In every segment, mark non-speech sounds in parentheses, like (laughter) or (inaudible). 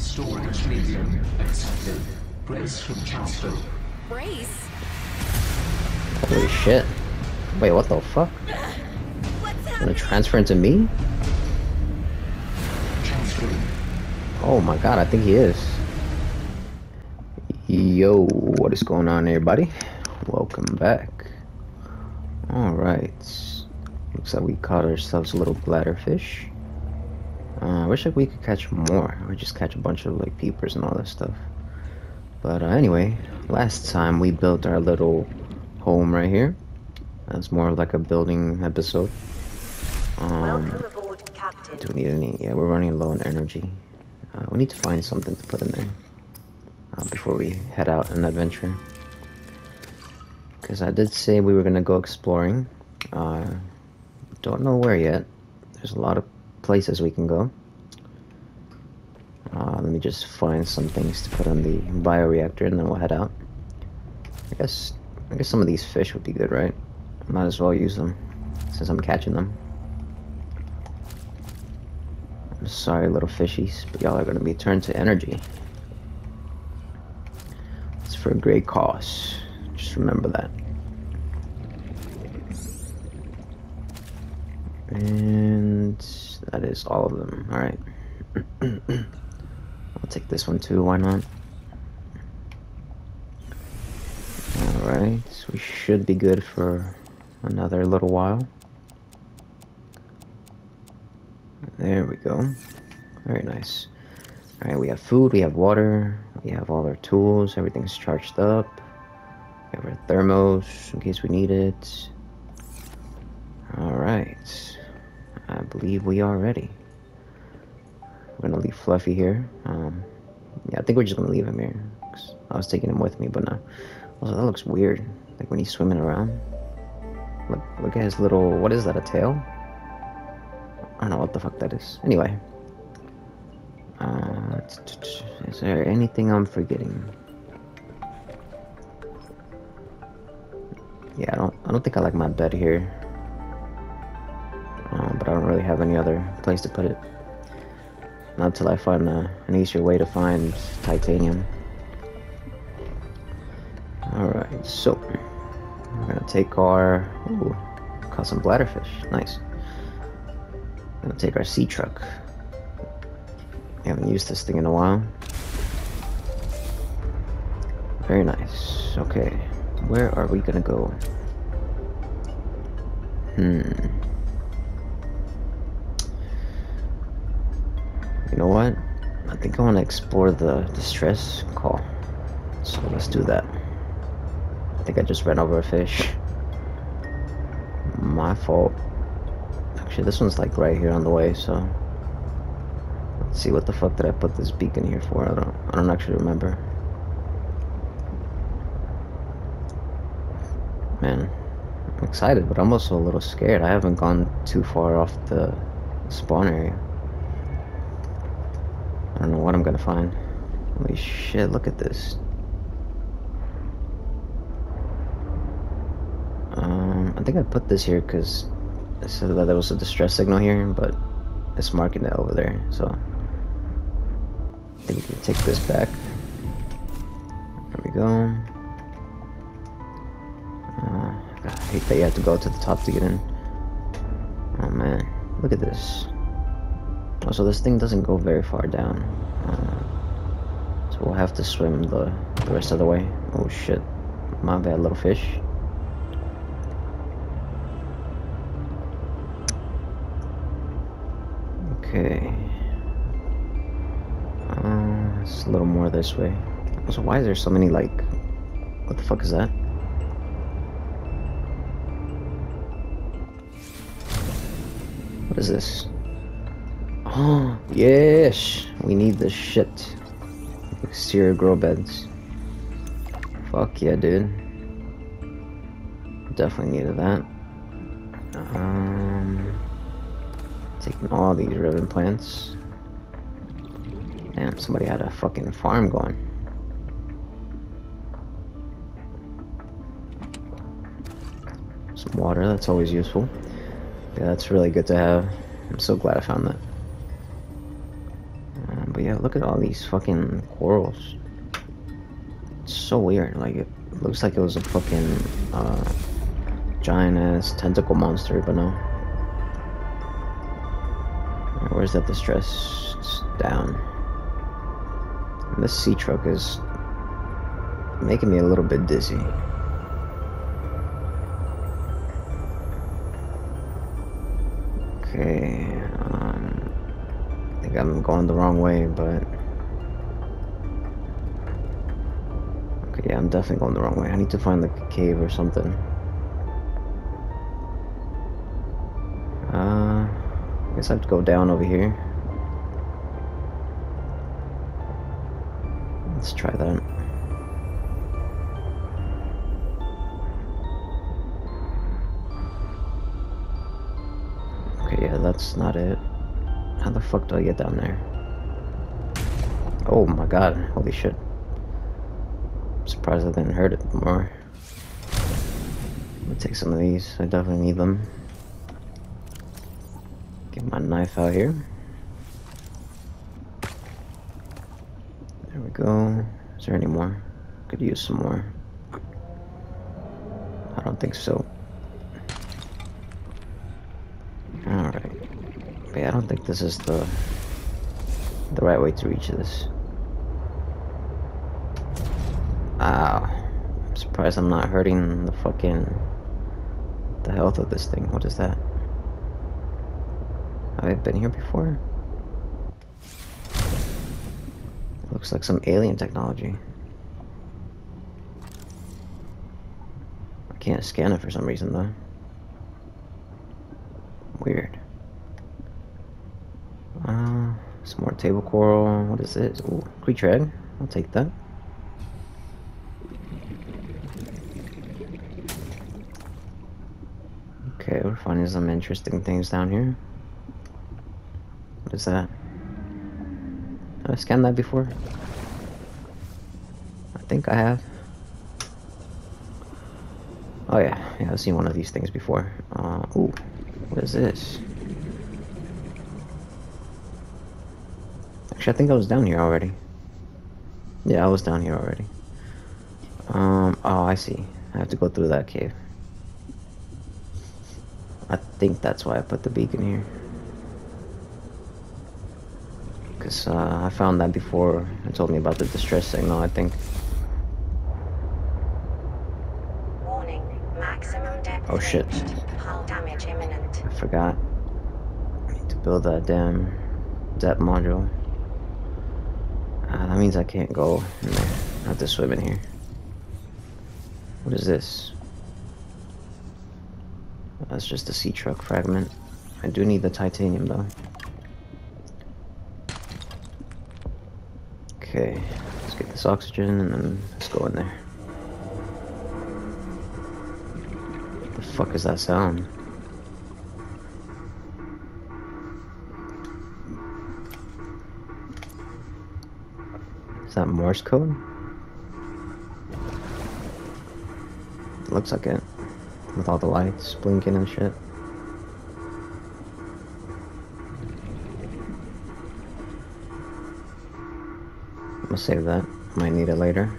Storage medium accepted. Brace from Chasto. Brace? Holy shit. Wait, what the fuck? What's Gonna transfer into me? Transferring. Oh my god, I think he is. Yo, what is going on everybody? Welcome back. Alright. Looks like we caught ourselves a little bladderfish. Uh, I wish like we could catch more, or just catch a bunch of like peepers and all that stuff. But uh, anyway, last time we built our little home right here. That's more of like a building episode. Um, aboard, do we need any? Yeah, we're running low on energy. Uh, we need to find something to put in there uh, before we head out on adventure. Because I did say we were gonna go exploring. Uh, don't know where yet. There's a lot of places we can go. Uh, let me just find some things to put on the bioreactor, and then we'll head out. I guess I guess some of these fish would be good, right? Might as well use them since I'm catching them. I'm sorry, little fishies, but y'all are gonna be turned to energy. It's for a great cause. Just remember that. And that is all of them. Alright. (clears throat) I'll take this one too, why not? Alright, so we should be good for another little while. There we go. Very nice. Alright, we have food, we have water, we have all our tools, everything's charged up. We have our thermos in case we need it. Alright. I believe we are ready. We're gonna leave Fluffy here. Um, yeah, I think we're just gonna leave him here. I was taking him with me, but no. Also, that looks weird. Like when he's swimming around. Look, look at his little. What is that? A tail? I don't know what the fuck that is. Anyway. Uh, is there anything I'm forgetting? Yeah, I don't. I don't think I like my bed here. Um, but I don't really have any other place to put it. Not until I find uh, an easier way to find titanium. Alright, so we're gonna take our ooh, caught some bladderfish. Nice. Gonna take our sea truck. We haven't used this thing in a while. Very nice. Okay. Where are we gonna go? Hmm. You know what? I think I want to explore the distress call. So let's do that. I think I just ran over a fish. My fault. Actually, this one's like right here on the way, so let's see what the fuck did I put this beacon here for? I don't I don't actually remember. Man, I'm excited, but I'm also a little scared. I haven't gone too far off the spawn area. I don't know what I'm gonna find. Holy shit, look at this. Um, I think I put this here because it said that there was a distress signal here, but it's marking it over there, so I think we can take this back. There we go. Uh, I hate that you have to go to the top to get in. Oh man, look at this. Oh, so this thing doesn't go very far down. Uh, so we'll have to swim the, the rest of the way. Oh shit. My bad, little fish. Okay. Uh, it's a little more this way. So why is there so many like... What the fuck is that? What is this? (gasps) Yes! We need this shit. Exterior grow beds. Fuck yeah, dude. Definitely needed that. Um, taking all these ribbon plants. Damn, somebody had a fucking farm going. Some water, that's always useful. Yeah, that's really good to have. I'm so glad I found that. Look at all these fucking corals. It's so weird. Like it looks like it was a fucking uh, giant ass tentacle monster, but no. Where's that distress? It's down. And this sea truck is making me a little bit dizzy. Okay, think I'm going the wrong way, but okay, yeah, I'm definitely going the wrong way. I need to find like a cave or something. Uh, I guess I have to go down over here. Let's try that. Okay, yeah, that's not it. Fuck do I get down there? Oh my god, holy shit. I'm surprised I didn't hurt it more. Me take some of these, I definitely need them. Get my knife out here. There we go. Is there any more? Could use some more. I don't think so. Alright. Yeah, I don't think this is the the right way to reach this. Ow. I'm surprised I'm not hurting the fucking the health of this thing. What is that? Have I been here before? Looks like some alien technology. I can't scan it for some reason though. Weird. Uh, some more table coral. What is this? Ooh, creature egg. I'll take that. Okay, we're finding some interesting things down here. What is that? Have I scanned that before? I think I have. Oh yeah, yeah, I've seen one of these things before. Uh, ooh, what is this? Actually, I think I was down here already. Yeah, I was down here already. Um, oh, I see. I have to go through that cave. I think that's why I put the beacon here. Because uh, I found that before it told me about the distress signal, I think. Warning, maximum depth Oh, shit. Hull damage imminent. I forgot. I need to build that damn depth module. Means I can't go in there. I have to swim in here. What is this? That's just a sea truck fragment. I do need the titanium though. Okay, let's get this oxygen and then let's go in there. What the fuck is that sound? Morse code? looks like it. With all the lights blinking and shit. I'm gonna save that. Might need it later.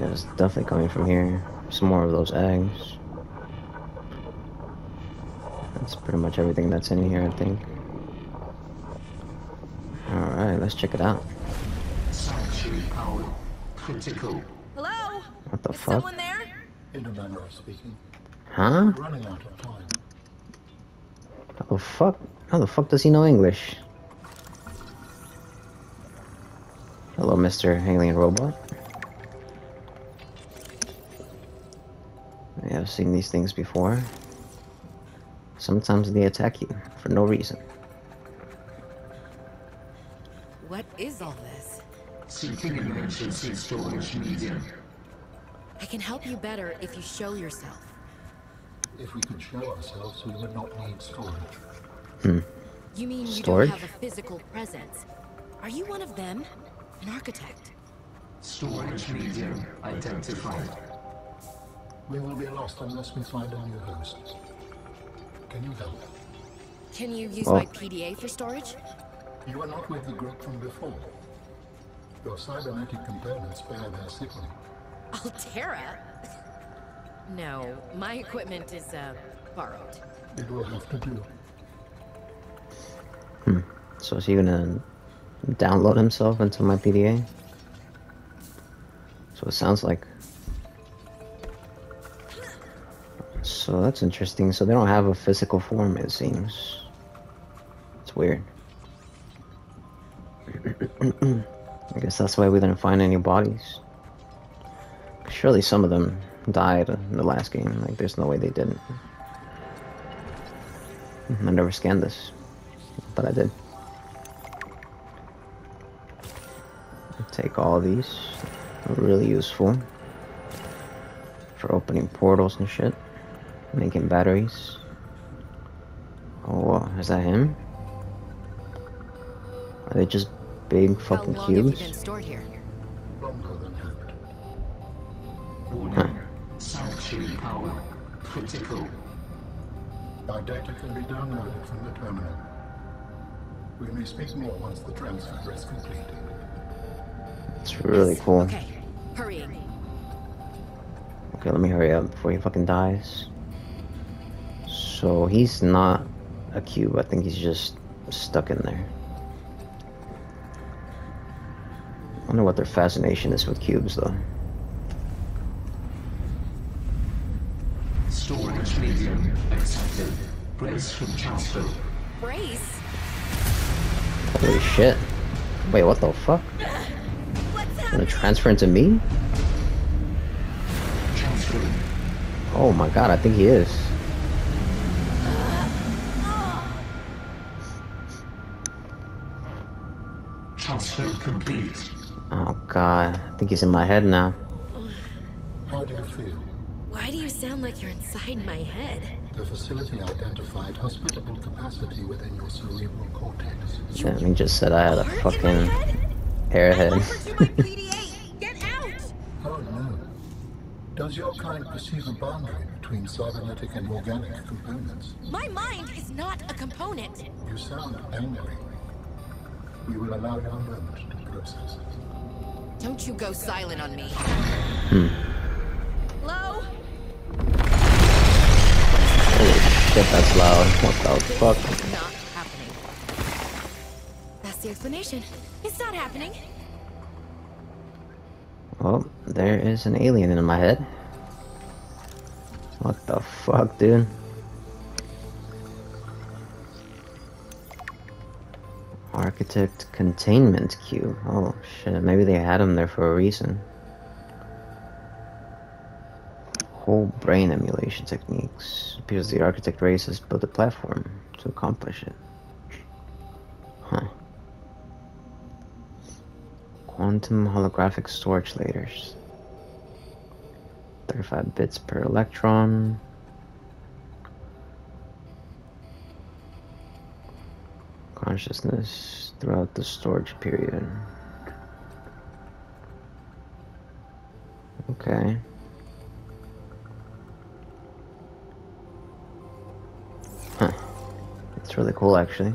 Yeah, it's definitely coming from here. Some more of those eggs. That's pretty much everything that's in here, I think. Alright, let's check it out. Sanctuary power critical. Hello? What the Is fuck? someone there? Interlander speaking. Huh? Running out of time. Oh fuck? How the fuck does he know English? Hello, Mr. Alien Robot. Yeah, I've seen these things before. Sometimes they attack you for no reason. What is all this? Seeking storage medium. I can help you better if you show yourself. If we could show ourselves, we would not need storage. Hmm. You mean you Storage? don't have a physical presence? Are you one of them? An architect? Storage medium identified. We will be lost unless we find a new host. Can you help? Can you use Oh. my PDA for storage? You are not with the group from before. Your cybernetic components bear their signal. Alterra? No, my equipment is, uh, borrowed. It will have to do. So is he gonna download himself into my PDA? So it sounds like. So that's interesting. So they don't have a physical form, it seems. It's weird. (clears throat) I guess that's why we didn't find any bodies. Surely some of them died in the last game. Like, there's no way they didn't. I never scanned this, but I did. Take all these. Really useful. For opening portals and shit. Making batteries. Oh, is that him? Are they just big fucking How long have you cubes? been stored here? Longer than Sanctuary power critical. Our data can be downloaded from the terminal. We may speak more once the transfer is complete. It's really cool. Okay, hurrying. Okay, let me hurry up before he fucking dies. So he's not a cube. I think he's just stuck in there. I wonder what their fascination is with cubes, though. Storage medium accepted. Brace from transfer. Brace? Holy shit. Wait, what the fuck? Gonna transfer into me? Transferring. Oh my god, I think he is. Think he's in my head now. How do you feel? Why do you sound like you're inside my head? The facility identified hospitable capacity within your cerebral cortex. Damn, he just said I had a Heart in my fucking head? airhead. Offer to my PDA! Get out! Oh no. Does your kind perceive a boundary between cybernetic and organic components? My mind is not a component. You sound angry. We will allow you a moment to process it. Don't you go silent on me. Hmm. Hello? Holy shit, that's loud. What the fuck? It's not happening. That's the explanation. It's not happening. Well, there is an alien in my head. What the fuck, dude? Architect containment cube. Oh shit, maybe they had him there for a reason. Whole brain emulation techniques. Appears the architect races built a platform to accomplish it. Huh. Quantum holographic storage layers. 35 bits per electron. Consciousness throughout the storage period. Okay. Huh. It's really cool actually.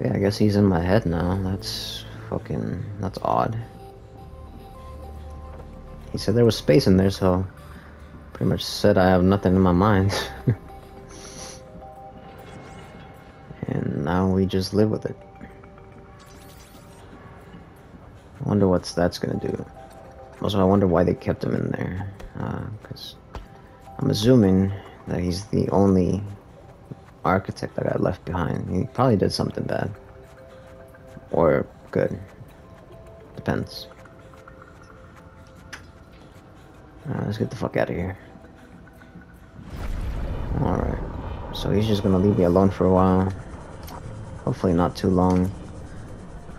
Yeah, I guess he's in my head now. That's fucking. That's odd. He said there was space in there, so. Pretty much said I have nothing in my mind. (laughs) and now we just live with it. I wonder what's that's gonna do. Also, I wonder why they kept him in there. Because I'm assuming that he's the only architect that got left behind. He probably did something bad. Or good. Depends. Uh, let's get the fuck out of here. Alright. So he's just gonna leave me alone for a while. Hopefully not too long.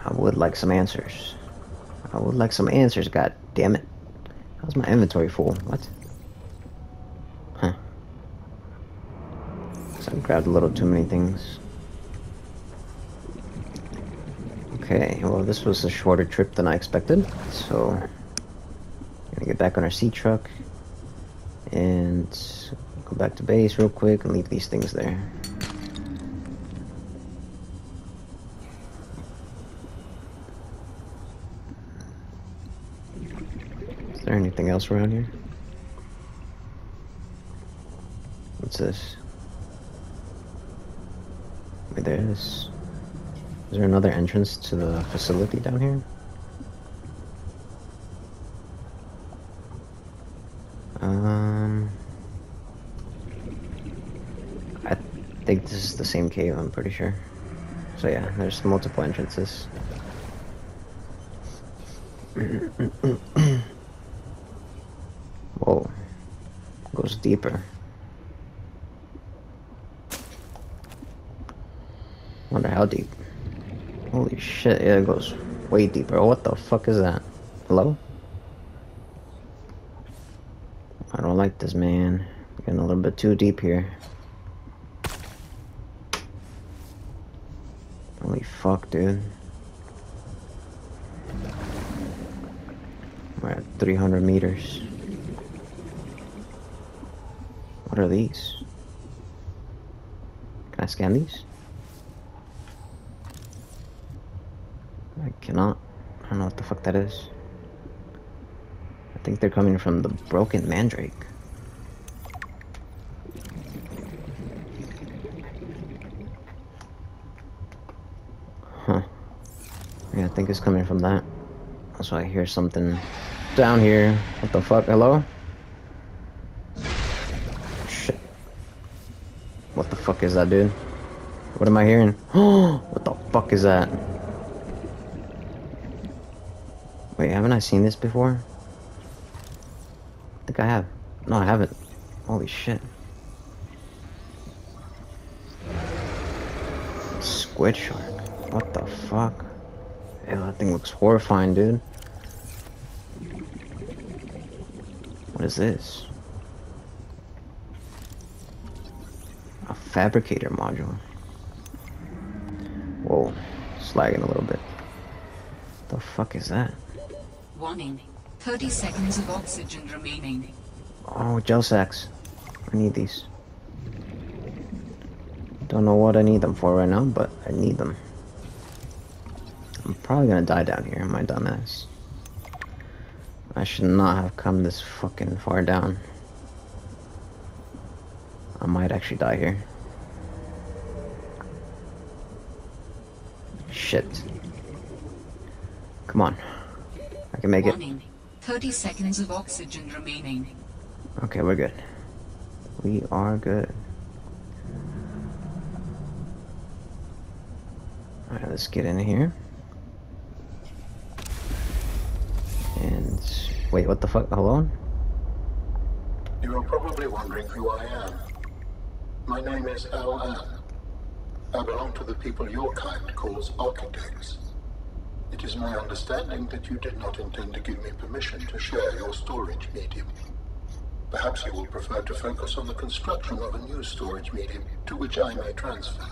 I would like some answers. I would like some answers, god damn it. How's my inventory full? What? Huh. So I grabbed a little too many things. Okay, well this was a shorter trip than I expected, so gonna get back on our sea truck and Go back to base real quick and leave these things there. Is there anything else around here? What's this? Wait, there is. Is there another entrance to the facility down here? Um, I think this is the same cave. I'm pretty sure. So yeah, there's multiple entrances. (clears throat) Whoa, goes deeper. Wonder how deep. Holy shit, yeah, it goes way deeper. What the fuck is that? Hello? I don't like this, man. Getting a little bit too deep here. Holy fuck, dude. We're at 300 meters. What are these? Can I scan these? I cannot. I don't know what the fuck that is. I think they're coming from the broken mandrake. Huh. Yeah, I think it's coming from that. That's why I hear something down here. What the fuck? Hello? Shit. What the fuck is that, dude? What am I hearing? (gasps) what the fuck is that? Wait, haven't I seen this before? I think I have. No, I haven't. Holy shit. Squid shark. What the fuck? Ew, that thing looks horrifying, dude. What is this? Fabricator module. Whoa, it's lagging a little bit. The fuck is that? Warning. 30 seconds of oxygen remaining. Oh, gel sacks. I need these. Don't know what I need them for right now, but I need them. I'm probably gonna die down here, my dumbass. I should not have come this fucking far down. I might actually die here. Shit. Come on. I can make it. 30 seconds of oxygen remaining. Okay, we're good. We are good. Alright, let's get in here. And wait, what the fuck? Hold on. You are probably wondering who I am. My name is Al-An. I belong to the people your kind calls architects. It is my understanding that you did not intend to give me permission to share your storage medium. Perhaps you will prefer to focus on the construction of a new storage medium to which I may transfer.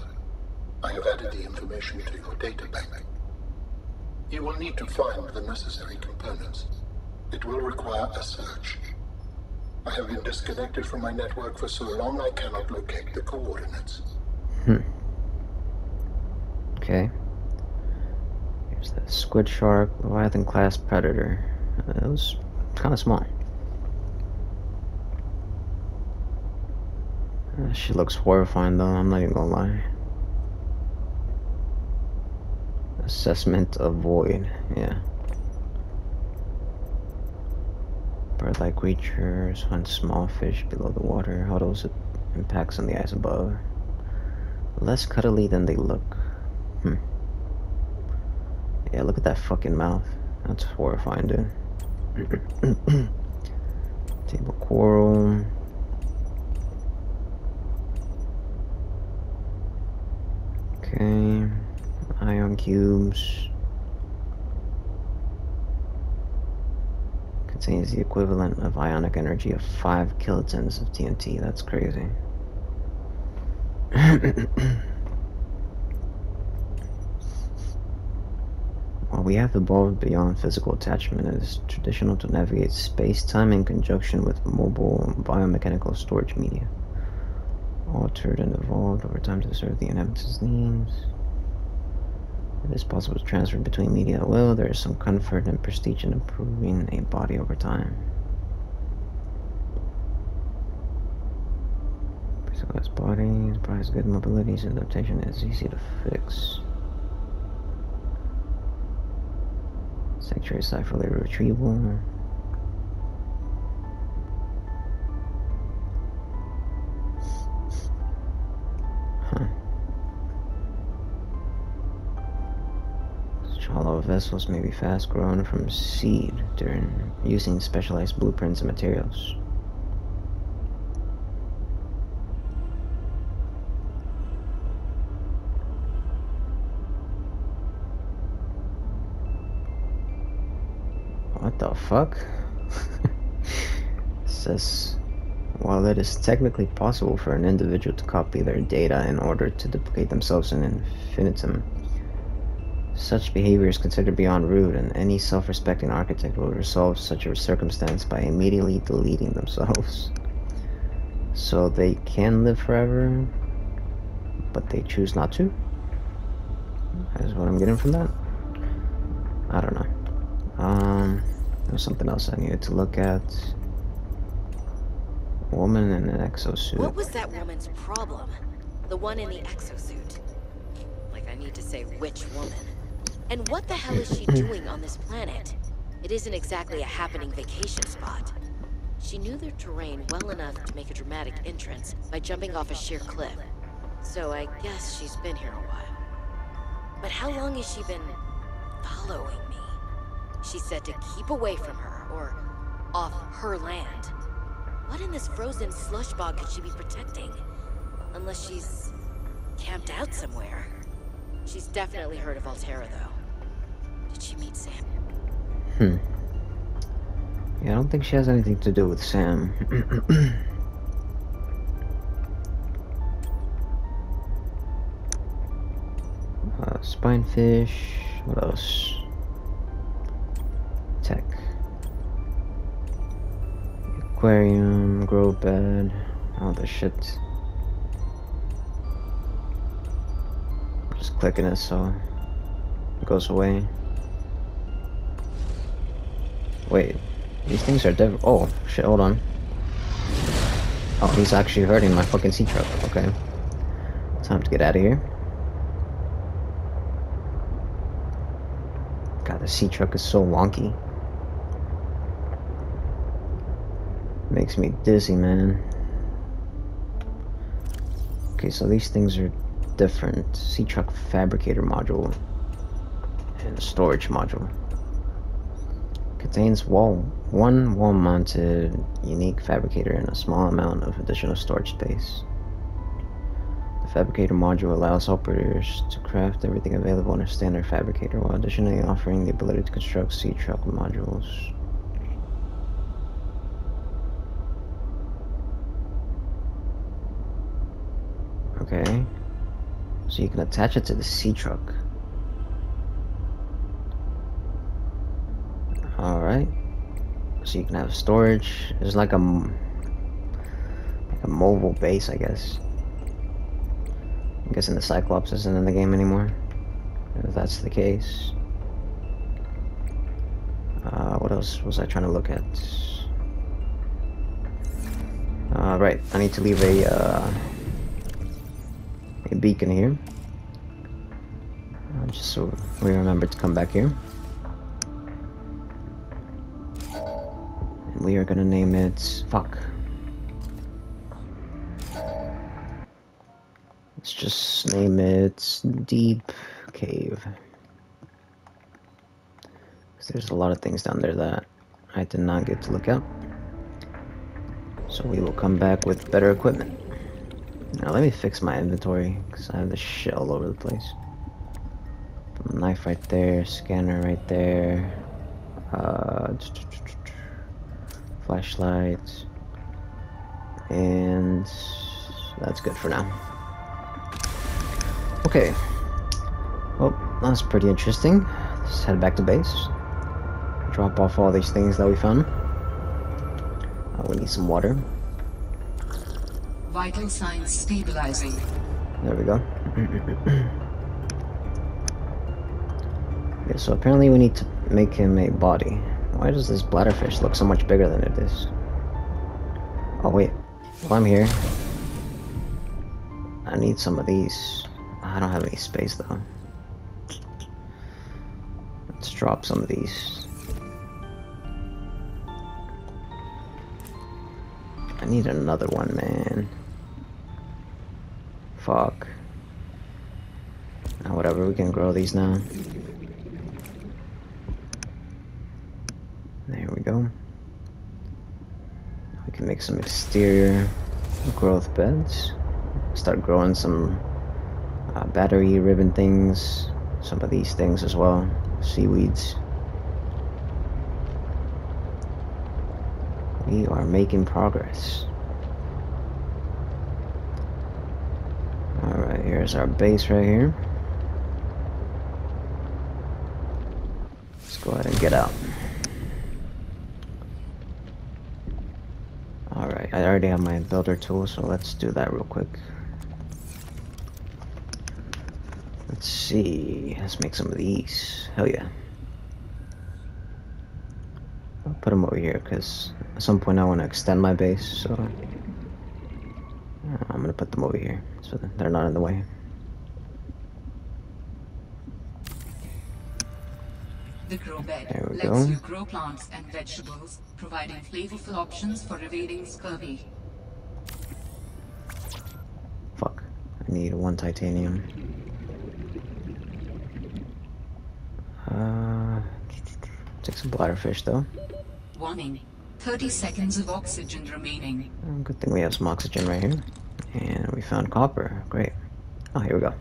I have added the information to your data bank. You will need to find the necessary components. It will require a search. I have been disconnected from my network for so long I cannot locate the coordinates. Hmm. Okay. Here's the squid shark, Leviathan class predator. Uh, it was kind of small. Uh, she looks horrifying though, I'm not even gonna lie. Assessment of void, yeah. Bird-like creatures hunt small fish below the water. How those impacts on the ice above. Less cuddly than they look. Hmm. Yeah, look at that fucking mouth. That's horrifying, dude. (clears throat) Table coral. Okay. Ion cubes. Contains the equivalent of ionic energy of 5 kilotons of TNT. That's crazy. (clears throat) we have evolved beyond physical attachment, it is traditional to navigate space-time in conjunction with mobile biomechanical storage media. altered and evolved over time to serve the inhabitants' needs. It is possible to transfer between media at will. There is some comfort and prestige in improving a body over time. Physical body provides good mobility, so adaptation is easy to fix. Sanctuary site for later retrieval. Huh. Vessels may be fast grown from seed during using specialized blueprints and materials. What the fuck? (laughs) says, while it is technically possible for an individual to copy their data in order to duplicate themselves in infinitum, such behavior is considered beyond rude, and any self-respecting architect will resolve such a circumstance by immediately deleting themselves. So they can live forever, but they choose not to? Is what I'm getting from that? I don't know. Um, there's something else I needed to look at. A Woman in an exosuit. What was that woman's problem? The one in the exosuit. Like I need to say which woman. And what the hell is she (clears throat) doing on this planet? It isn't exactly a happening vacation spot. She knew their terrain well enough to make a dramatic entrance by jumping off a sheer cliff. So I guess she's been here a while. But how long has she been following me? She said to keep away from her, or off her land. What in this frozen slush bog could she be protecting? Unless she's camped out somewhere. She's definitely heard of Alterra, though. Did she meet Sam? Hmm. Yeah, I don't think she has anything to do with Sam. (clears throat) uh, spinefish. What else? Tech. Aquarium, grow bed, all the shit. Just clicking it so it goes away. Wait, these things are dev- oh, shit, hold on. Oh, he's actually hurting my fucking sea truck, okay. Time to get out of here. God, the sea truck is so wonky. Makes me dizzy, man. Okay, so these things are different. Sea truck fabricator module and storage module. Contains wall one wall-mounted unique fabricator and a small amount of additional storage space. The fabricator module allows operators to craft everything available in a standard fabricator while additionally offering the ability to construct sea truck modules. Okay. So you can attach it to the sea truck. Alright. So you can have storage. It's like a, like a mobile base, I guess. I'm guessing the Cyclops isn't in the game anymore. If that's the case. Uh, what else was I trying to look at? Uh, right, I need to leave a, uh, a beacon here. Uh, just so we remember to come back here. And we are gonna name it... Fuck. Let's just name it Deep Cave. There's a lot of things down there that I did not get to look at. So we will come back with better equipment. Now let me fix my inventory, because I have this shit all over the place. Knife right there, scanner right there. Uh, flashlight. And that's good for now. Okay. Well, that's pretty interesting. Let's head back to base. Drop off all these things that we found. Uh, we need some water. Vital signs stabilizing. There we go. (clears throat) okay, so apparently we need to make him a body. Why does this bladderfish look so much bigger than it is? Oh wait, while I'm here, I need some of these. I don't have any space though. Let's drop some of these. I need another one, man. Fuck. We can grow these now. There we go. We can make some exterior growth beds. Start growing some uh, battery ribbon things, some of these things as well, seaweeds. We are making progress. Alright, here's our base right here. Let's go ahead and get out. Alright, I already have my builder tool, so let's do that real quick. Let's see, let's make some of these. Hell yeah. I'll put them over here, because at some point I want to extend my base, so... Uh, I'm gonna put them over here, so they're not in the way. The grow bed There we lets go. you grow plants and vegetables, providing flavorful options for evading scurvy. Fuck. I need one titanium. Uh, take some bladderfish though. Warning. 30 seconds of oxygen remaining. Good thing we have some oxygen right here. And we found copper. Great. Oh, here we go.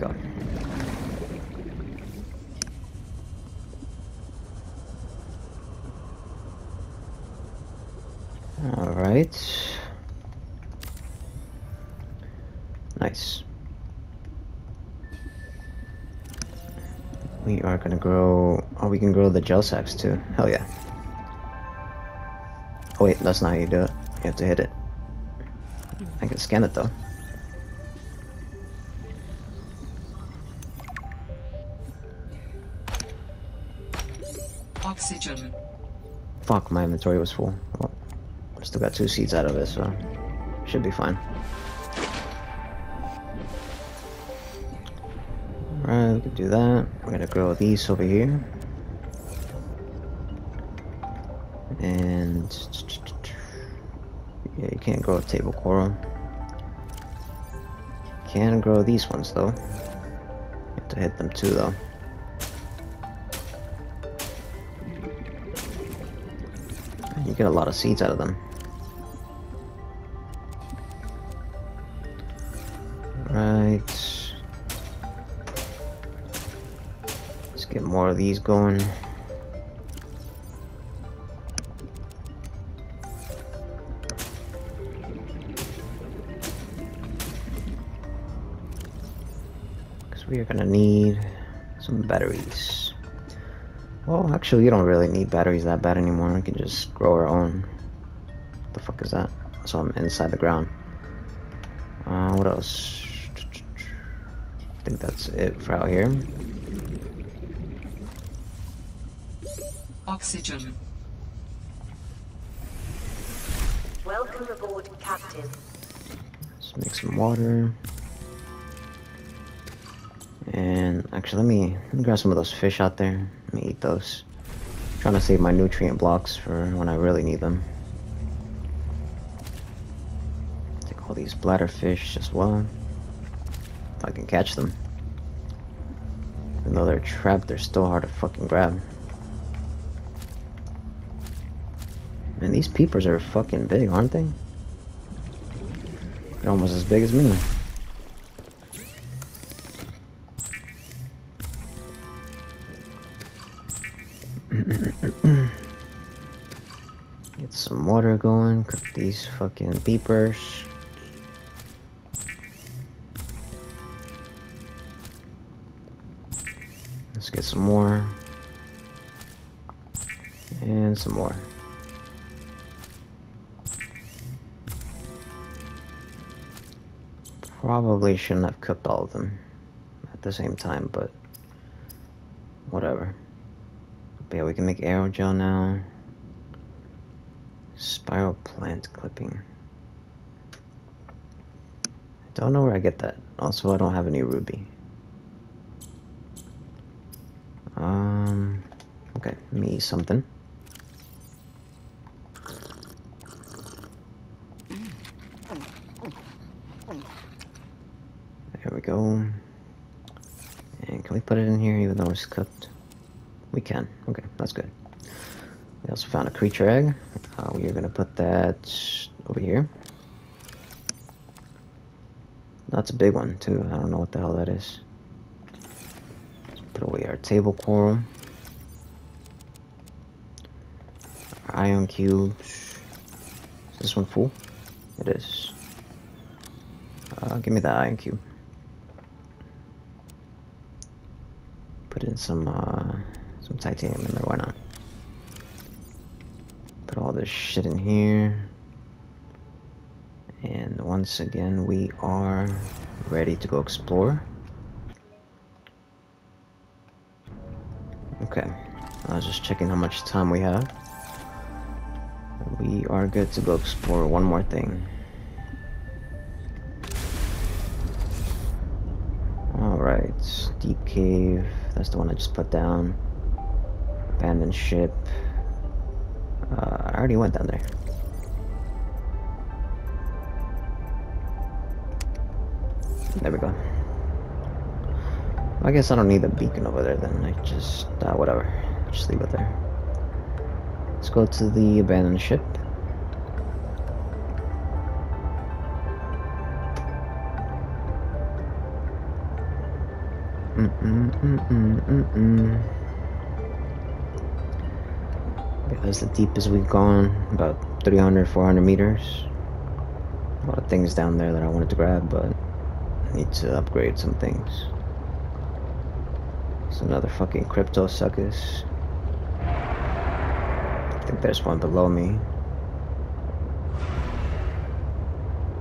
Go. Alright. Nice. We are gonna grow. Oh, we can grow the gel sacks too. Hell yeah. Oh, wait, that's not how you do it. You have to hit it. I can scan it though. Oxygen. Fuck, my inventory was full. Well, I still got two seeds out of it, so should be fine. Alright, we can do that. We're gonna grow these over here. And yeah, you can't grow a table coral. Can grow these ones though. Have to hit them too though. You get a lot of seeds out of them. Right. Let's get more of these going. Because we are going to need some batteries. Well, actually, you don't really need batteries that bad anymore. We can just grow our own. What the fuck is that? So I'm inside the ground. Uh, what else? I think that's it for out here. Oxygen. Welcome aboard, Captain. Let's make some water. Actually, let me, let me grab some of those fish out there. Let me eat those. trying to save my nutrient blocks for when I really need them. Take all these bladder fish as well. If I can catch them. Even though they're trapped, they're still hard to fucking grab. Man, these peepers are fucking big, aren't they? They're almost as big as me. These fucking beepers. Let's get some more. And some more. Probably shouldn't have cooked all of them at the same time, but whatever. But yeah, we can make aerogel now. Spiral plant clipping. I don't know where I get that. Also, I don't have any ruby. Um, okay, me something. There we go. And can we put it in here even though it's cooked? We can. Okay, that's good. Also found a creature egg. Uh, we are going to put that over here. That's a big one, too. I don't know what the hell that is. Let's put away our table coral. Our ion cubes. Is this one full? It is. Uh, give me that ion cube. Put in some, uh, some titanium in there, why not? Put all this shit in here. And once again, we are ready to go explore. Okay, I was just checking how much time we have. We are good to go explore one more thing. Alright, deep cave. That's the one I just put down. Abandoned ship. I already went down there. There we go. I guess I don't need the beacon over there then. I just, uh, whatever. Just leave it there. Let's go to the abandoned ship. Mm -mm -mm that's the deepest we've gone. About 300, 400 meters. A lot of things down there that I wanted to grab, but I need to upgrade some things. It's another fucking Cryptosuchus. I think there's one below me.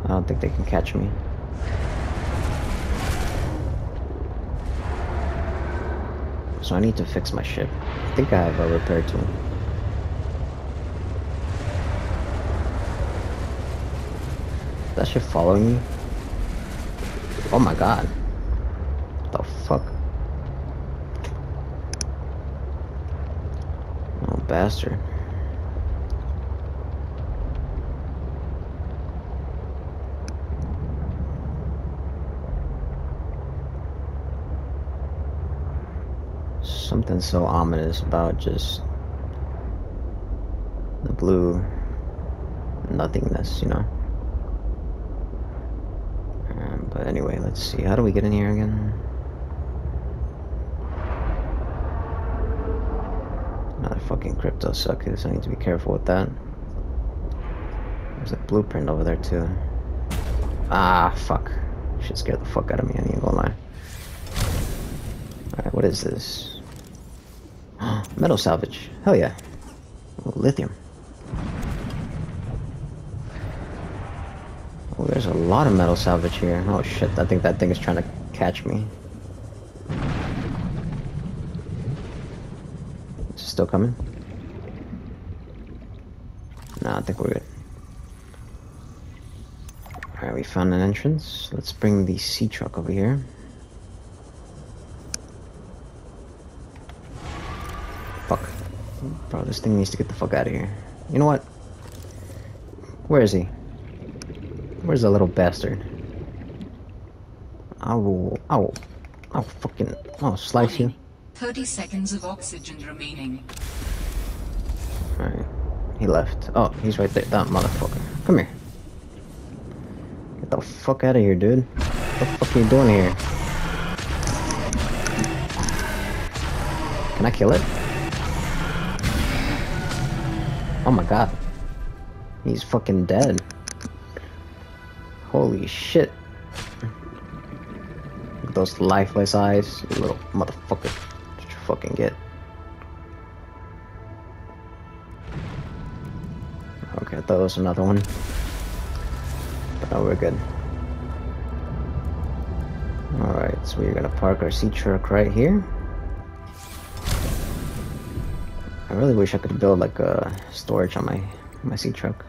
I don't think they can catch me. So I need to fix my ship. I think I have a repair tool. That shit following me? Oh my god. What the fuck? Oh, bastard. Something so ominous about just the blue nothingness, you know? Um, but anyway, let's see. How do we get in here again? Another fucking Cryptosuchus. I need to be careful with that. There's a blueprint over there too. Ah, fuck. Shit scared the fuck out of me, I ain't gonna lie. Alright, what is this? (gasps) Metal salvage. Hell yeah. Lithium. There's a lot of metal salvage here. Oh shit, I think that thing is trying to catch me. Is it still coming? Nah, I think we're good. Alright, we found an entrance. Let's bring the sea truck over here. Fuck. Bro, this thing needs to get the fuck out of here. You know what? Where is he? Where's the little bastard? I will, I will, I'll fucking, I'll slice you. 30 seconds of oxygen remaining. Alright. He left. Oh, he's right there. That motherfucker. Come here. Get the fuck out of here, dude. What the fuck are you doing here? Can I kill it? Oh my god. He's fucking dead. Holy shit. Look at those lifeless eyes, you little motherfucker. What you fucking get? Okay, I thought was another one. But no, we're good. Alright, so we're gonna park our sea truck right here. I really wish I could build like a storage on my my sea truck.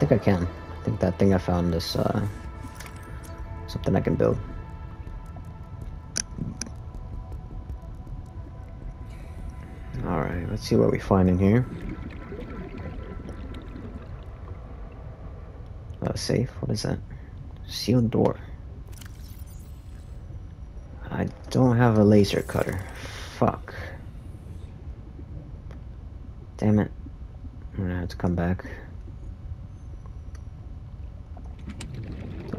I think I can. I think that thing I found is uh, something I can build. Alright, let's see what we find in here. Uh, safe? What is that? Sealed door. I don't have a laser cutter. Fuck. Damn it. I'm gonna have to come back.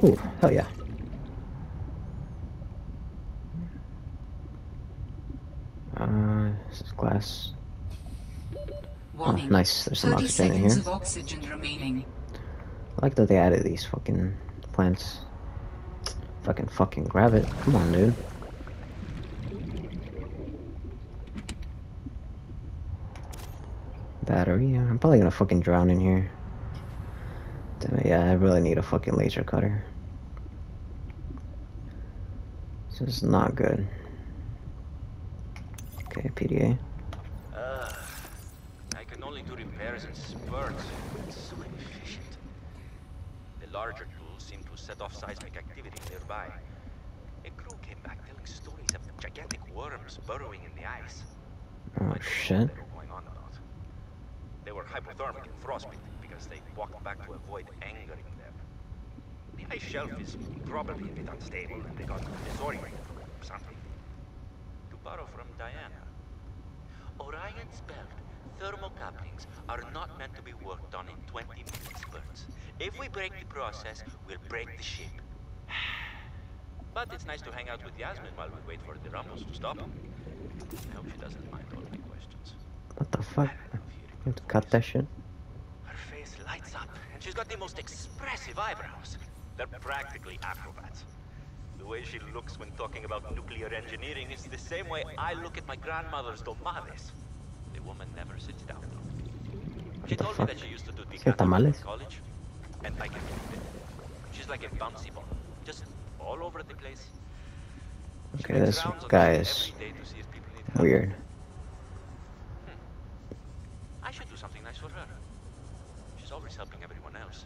Ooh, hell yeah. Uh, this is glass. Oh, nice. There's some oxygen in here. of oxygen remaining. I like that they added these fucking plants. Fucking fucking grab it. Come on, dude. Battery. I'm probably gonna fucking drown in here. Damn it, yeah, I really need a fucking laser cutter. This is not good. Okay, PDA. Uh, I can only do repairs in spurts. It's so inefficient. The larger tools seem to set off seismic activity nearby. A crew came back telling stories of gigantic worms burrowing in the ice. Oh shit. they were going on about. They were hypothermic and frostbitten because they walked back to avoid angering. The ice shelf is probably a bit unstable and they got disoriented or something. To borrow from Diana, Orion's belt thermocouplings are not meant to be worked on in 20 minute spurts. If we break the process, we'll break the ship. (sighs) But it's nice to hang out with Yasmin while we wait for the rumbles to stop. I hope she doesn't mind all my questions. What the fuck? I love hearing You have to cut that shit? Her face lights up, and she's got the most expressive eyebrows. They're practically acrobats. The way she looks when talking about nuclear engineering is the same way I look at my grandmother's tamales. The woman never sits down. She told me that she used to do decathlon tamales? in college, and I can believe it. She's like a bouncy ball, just all over the place. She Okay, this rounds on the guy is every day to see if people need help. weird. Hmm. I should do something nice for her. She's always helping everyone else.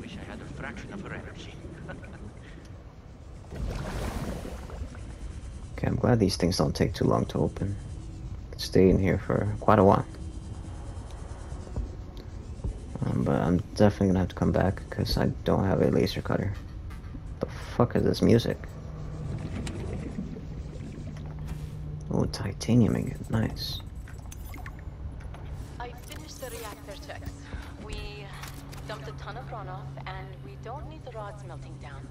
Wish I had a fraction of her energy. (laughs) Okay, I'm glad these things don't take too long to open. Stay in here for quite a while. Um, but I'm definitely gonna have to come back because I don't have a laser cutter. The fuck is this music? Oh, titanium ingot, nice. Ton of runoff, and we don't need the rods melting down.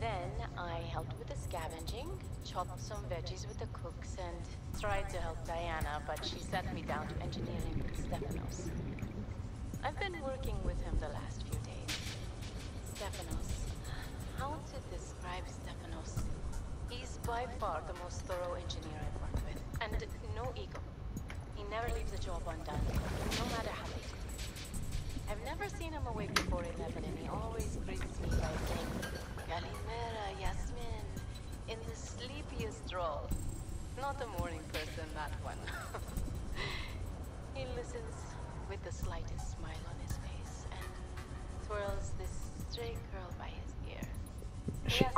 Then I helped with the scavenging, chopped some veggies with the cooks, and tried to help Diana, but she sent me down to engineering with Stefanos. I've been working with him the last few days. Stefanos. How to describe Stefanos? He's by far the most thorough engineer I've worked with, and no ego. He never leaves a job undone, no matter how late. I've never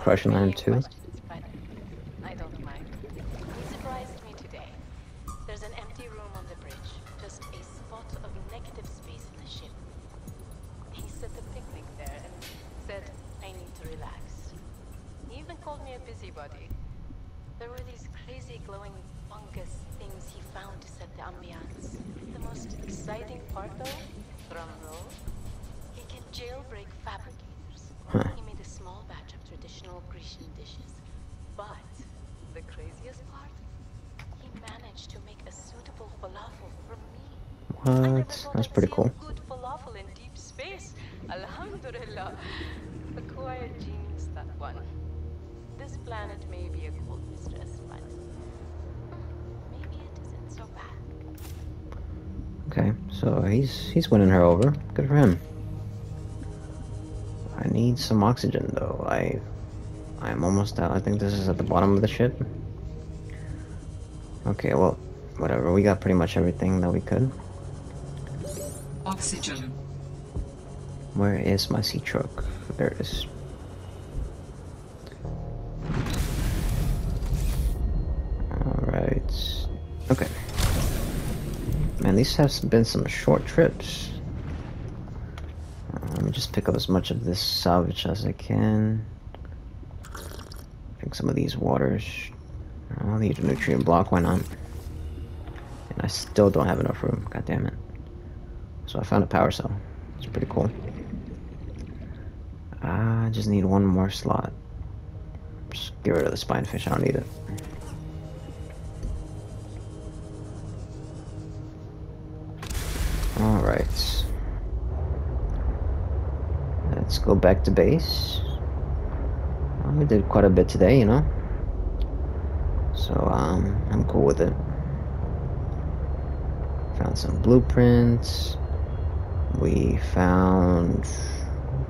crushing on him too? He's winning her over. Good for him. I need some oxygen though. I I'm almost out. I think this is at the bottom of the ship. Okay, well, whatever. We got pretty much everything that we could. Oxygen. Where is my sea truck? There it is. These have been some short trips. Uh, let me just pick up as much of this salvage as I can. I think some of these waters. I'll need a nutrient block, why not? And I still don't have enough room, god damn it. So I found a power cell. It's pretty cool. I just need one more slot. Just get rid of the spine fish, I don't need it. Go back to base. Well, we did quite a bit today, you know? So, um, I'm cool with it. Found some blueprints. We found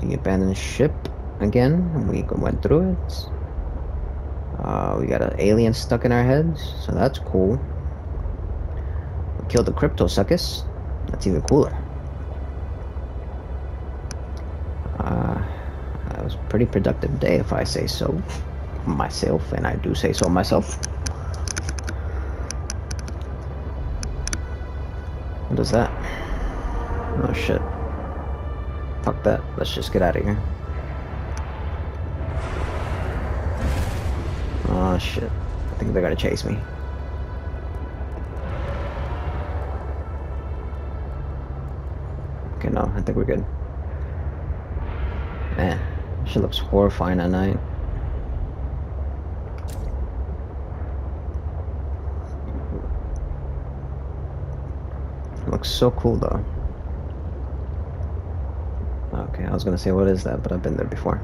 the abandoned ship again. And we went through it. Uh, we got an alien stuck in our heads, so that's cool. We killed the Cryptosuchus. That's even cooler. Uh, that was a pretty productive day, if I say so myself, and I do say so myself. What is that? Oh shit. Fuck that. Let's just get out of here. Oh shit. I think they're gonna chase me. Okay, no, I think we're good. She looks horrifying at night. looks so cool though. Okay, I was gonna say what is that, but I've been there before.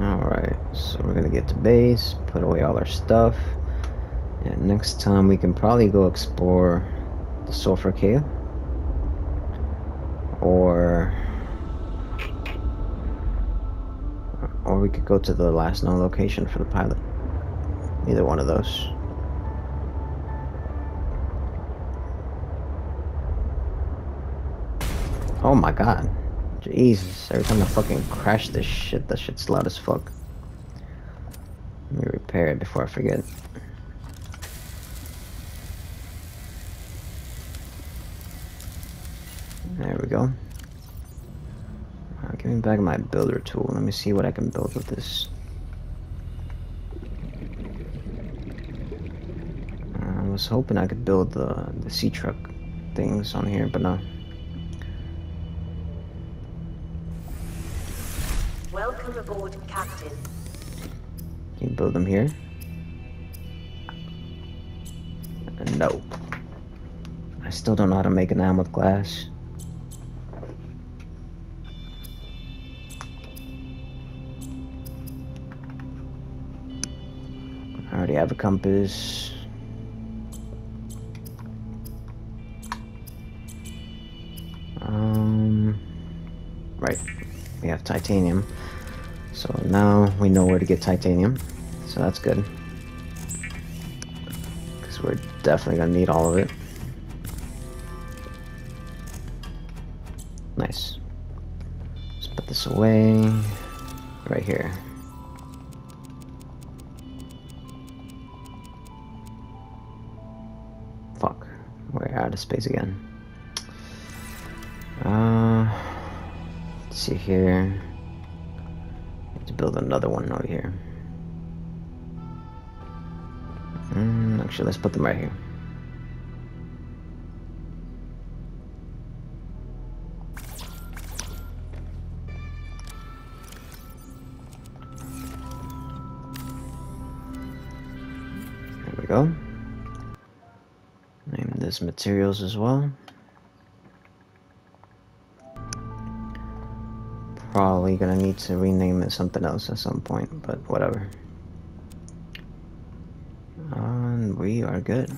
Alright, so we're gonna get to base, put away all our stuff. And next time we can probably go explore the sulfur cave. Or or we could go to the last known location for the pilot. Either one of those. Oh my god. Jesus, every time I fucking crash this shit, that shit's loud as fuck. Let me repair it before I forget. There we go. Back my builder tool. Let me see what I can build with this. I was hoping I could build the, the sea truck things on here, but no. Welcome aboard, Captain. Can you build them here? Uh, No. I still don't know how to make an with glass. Have a compass. Um, right. We have titanium. So now we know where to get titanium. So that's good. Because we're definitely going to need all of it. Nice. Let's put this away. Right here. Space again. Uh, let's see here. To build another one over here. Mm, actually, let's put them right here. Materials as well. Probably gonna need to rename it something else at some point, but whatever. And we are good.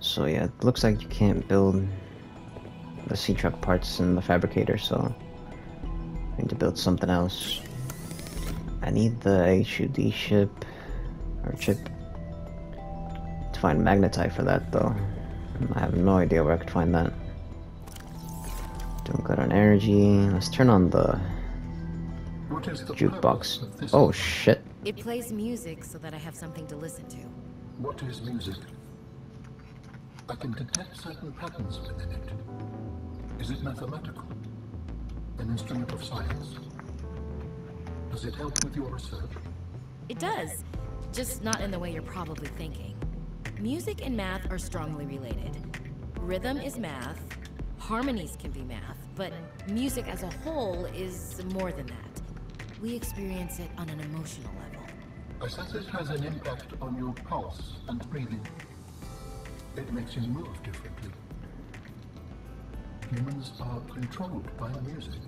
So yeah, it looks like you can't build the sea truck parts in the fabricator, so I need to build something else. I need the HUD ship or chip find magnetite for that though. I have no idea where I could find that. Doing good on energy. Let's turn on the What is the jukebox. Oh shit. It plays music so that I have something to listen to. What is music? I can detect certain patterns within it. Is it mathematical? An instrument of science? Does it help with your research? It does, just not in the way you're probably thinking. Music and math are strongly related. Rhythm is math, harmonies can be math, but music as a whole is more than that. We experience it on an emotional level. I sense it has an impact on your pulse and breathing. It makes you move differently. Humans are controlled by music.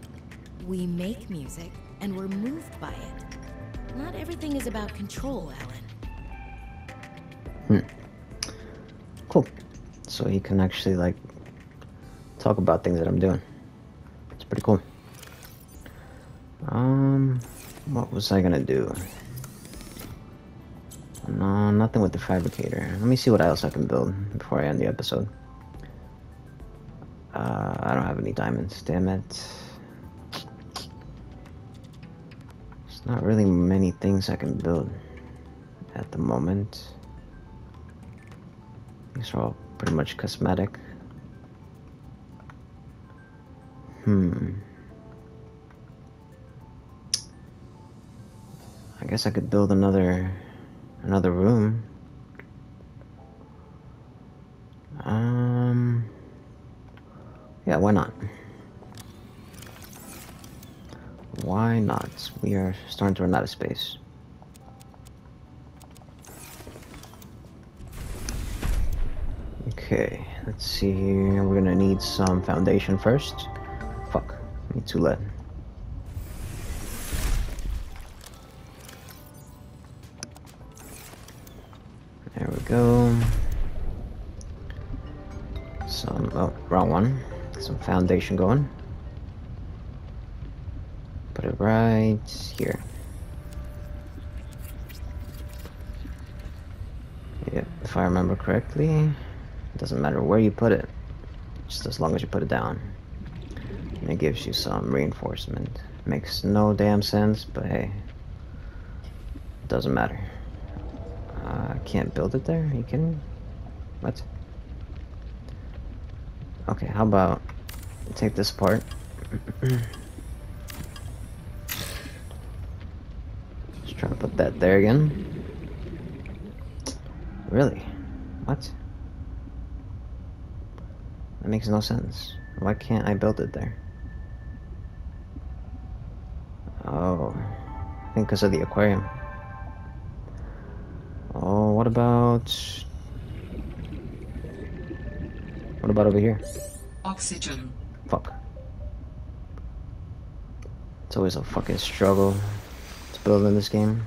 We make music, and we're moved by it. Not everything is about control, Al-An. Cool. So he can actually like talk about things that I'm doing. It's pretty cool. Um, what was I gonna do? No, nothing with the fabricator. Let me see what else I can build before I end the episode. Uh, I don't have any diamonds. Damn it. There's not really many things I can build at the moment. These are all pretty much cosmetic. Hmm. I guess I could build another another room. Um Yeah, why not? Why not? We are starting to run out of space. Okay, let's see here. We're gonna need some foundation first. Fuck, need two lead. There we go. Some, oh, wrong one. Some foundation going. Put it right here. Yep, if I remember correctly, doesn't matter where you put it, just as long as you put it down. And it gives you some reinforcement. Makes no damn sense, but hey, doesn't matter. Uh, can't build it there? you kidding? What? Okay, how about take this apart? Just try to put that there again. Really? What? That makes no sense. Why can't I build it there? Oh, I think because of the aquarium. Oh, what about... What about over here? Oxygen. Fuck. It's always a fucking struggle to build in this game.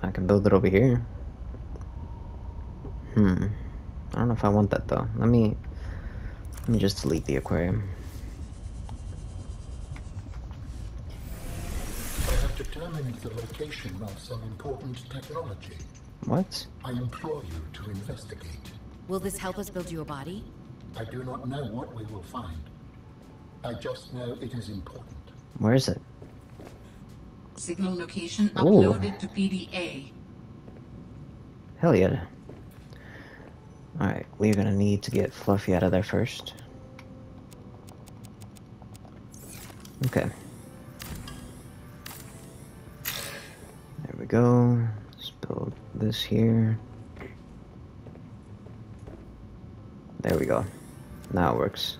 I can build it over here. Hmm. I don't know if I want that though. Let me let me just delete the aquarium. I have determined the location of some important technology. What? I implore you to investigate. Will this help us build you a body? I do not know what we will find. I just know it is important. Where is it? Signal location Ooh. uploaded to PDA. Hell yeah. Alright, we're gonna need to get Fluffy out of there first. Okay. There we go. Let's build this here. There we go. Now it works.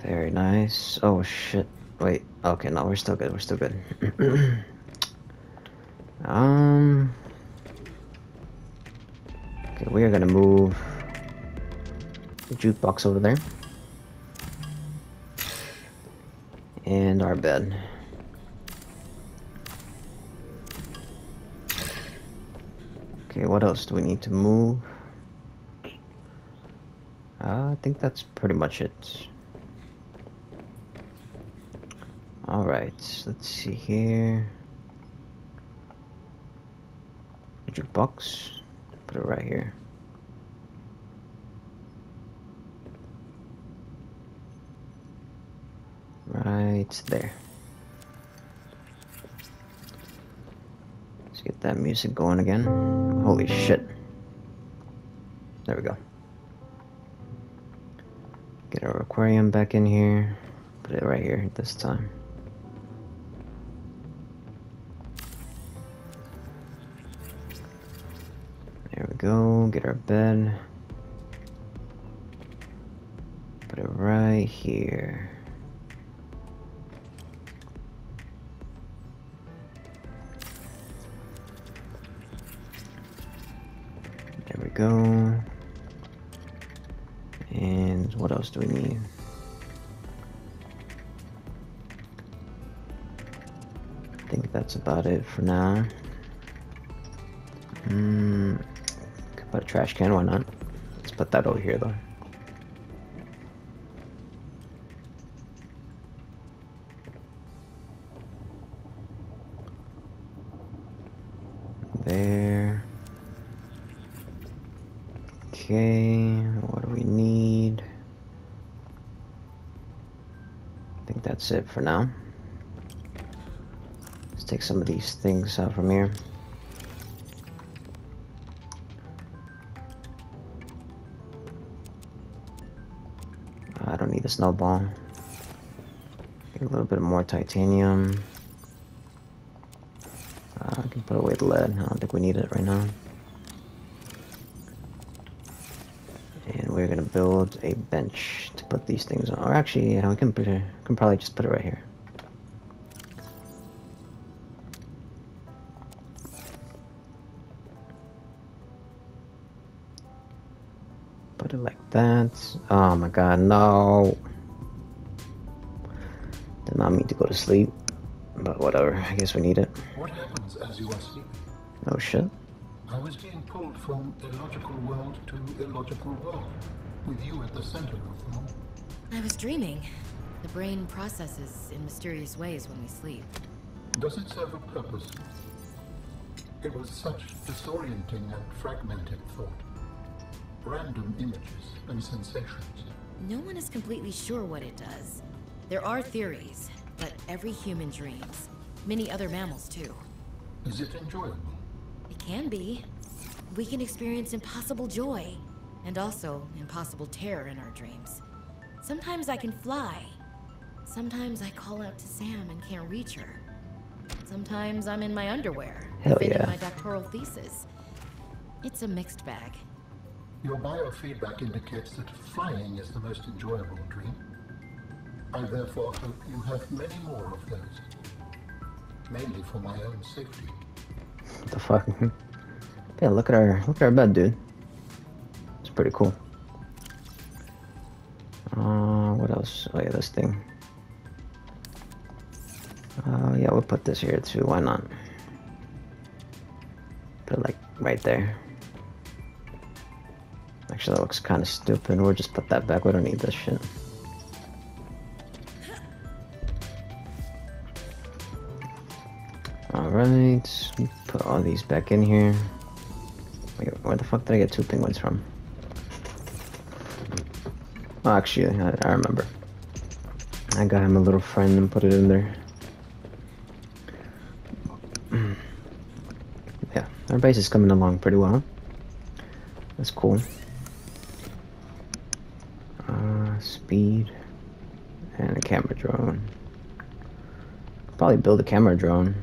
Very nice. Oh shit. Wait. Okay, no, we're still good. We're still good. (clears throat) Um. Okay, we are gonna move the jukebox over there. And our bed. Okay, what else do we need to move? Uh, I think that's pretty much it. Alright, let's see here. Box. Put it right here. Right there. Let's get that music going again. Holy shit. There we go. Get our aquarium back in here. Put it right here this time. Get our bed. Put it right here. There we go. And what else do we need? I think that's about it for now. Hmm. Put a trash can, why not? Let's put that over here though. There. Okay, what do we need? I think that's it for now. Let's take some of these things out from here. Snowball. Get a little bit more titanium. Uh, I can put away the lead. I don't think we need it right now. And we're gonna build a bench to put these things on. Or actually, yeah, we can put it, can probably just put it right here. Put it like that. Oh my god, no. Did not mean to go to sleep. But whatever, I guess we need it. What happens as you are sleeping? Oh shit. I was being pulled from illogical world to illogical world, with you at the center of them all. I was dreaming. The brain processes in mysterious ways when we sleep. Does it serve a purpose? It was such disorienting and fragmented thought. Random images and sensations. No one is completely sure what it does. There are theories, but every human dreams. Many other mammals, too. Is it enjoyable? It can be. We can experience impossible joy, and also impossible terror in our dreams. Sometimes I can fly. Sometimes I call out to Sam and can't reach her. Sometimes I'm in my underwear, Hell defending yeah. my doctoral thesis. It's a mixed bag. Your biofeedback indicates that flying is the most enjoyable dream. I therefore hope you have many more of those. Mainly for my own safety. What the fuck? (laughs) yeah, look at our look at our bed, dude. It's pretty cool. Uh, what else? Oh yeah, this thing. Uh, yeah, we'll put this here too. Why not? Put it like right there. Actually, that looks kind of stupid. We'll just put that back. We don't need this shit. Alright, put all these back in here. Wait, where the fuck did I get two penguins from? Oh, actually, I, I remember. I got him a little friend and put it in there. (clears throat) yeah, our base is coming along pretty well. That's cool. Uh, speed and a camera drone. Probably build a camera drone.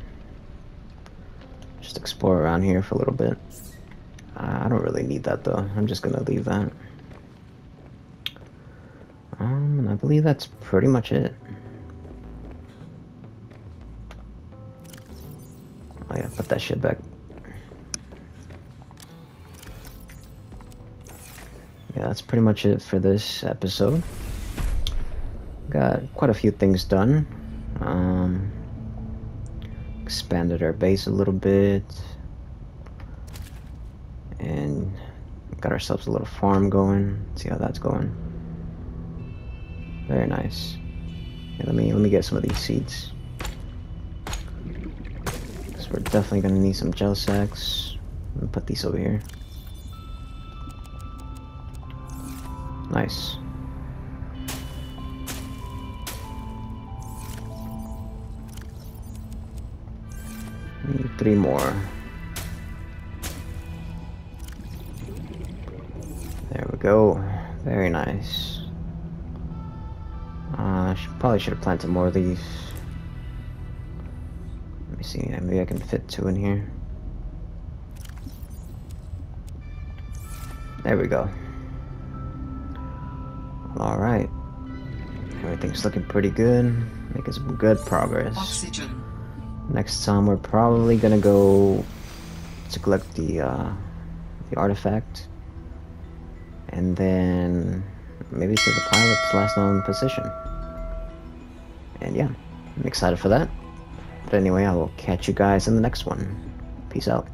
Just explore around here for a little bit. Uh, I don't really need that though. I'm just gonna leave that. Um, and I believe that's pretty much it. Oh yeah, put that shit back. Yeah, that's pretty much it for this episode. Got quite a few things done. Um, expanded our base a little bit. And got ourselves a little farm going. See how that's going. Very nice. Yeah, let me let me get some of these seeds. So we're definitely gonna need some gel sacks. Let me put these over here. Nice. Three more. There we go. Very nice. Uh, should, probably should have planted more of these. Let me see. Maybe I can fit two in here. There we go. Alright. Everything's looking pretty good. Making some good progress. Oxygen. Next time we're probably gonna go to collect the uh, the artifact, and then maybe to the pilot's last known position. And yeah, I'm excited for that. But anyway, I will catch you guys in the next one. Peace out.